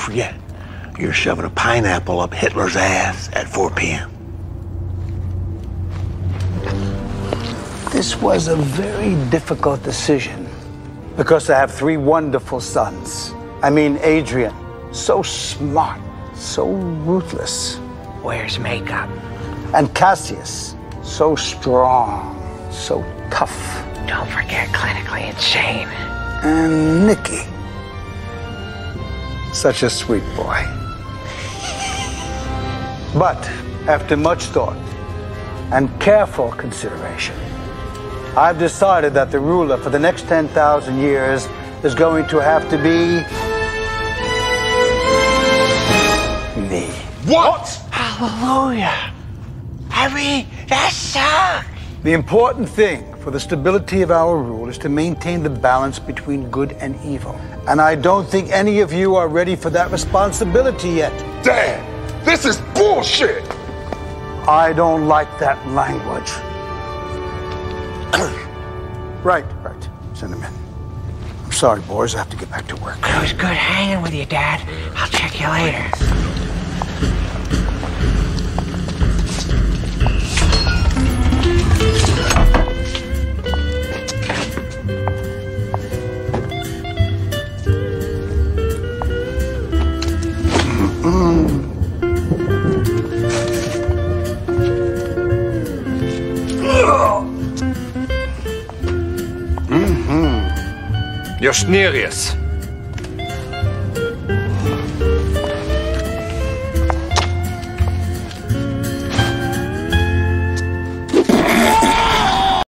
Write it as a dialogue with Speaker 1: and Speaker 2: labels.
Speaker 1: forget, you're shoving a pineapple up Hitler's ass at 4 p.m.
Speaker 2: This was a very difficult decision because I have three wonderful sons. I mean, Adrian, so smart, so ruthless.
Speaker 3: Wears makeup.
Speaker 2: And Cassius, so strong, so tough.
Speaker 3: Don't forget clinically insane.
Speaker 2: And Nicky, such a sweet boy. But after much thought and careful consideration, I've decided that the ruler for the next 10,000 years is going to have to be me.
Speaker 4: What?
Speaker 1: Hallelujah. I mean, that sucks.
Speaker 2: The important thing for the stability of our rule is to maintain the balance between good and evil. And I don't think any of you are ready for that responsibility yet.
Speaker 4: Dad, this is bullshit.
Speaker 2: I don't like that language. right, right. Send him in. I'm sorry, boys. I have to get back to work.
Speaker 3: It was good hanging with you, Dad. I'll check you later.
Speaker 4: You're Snerius.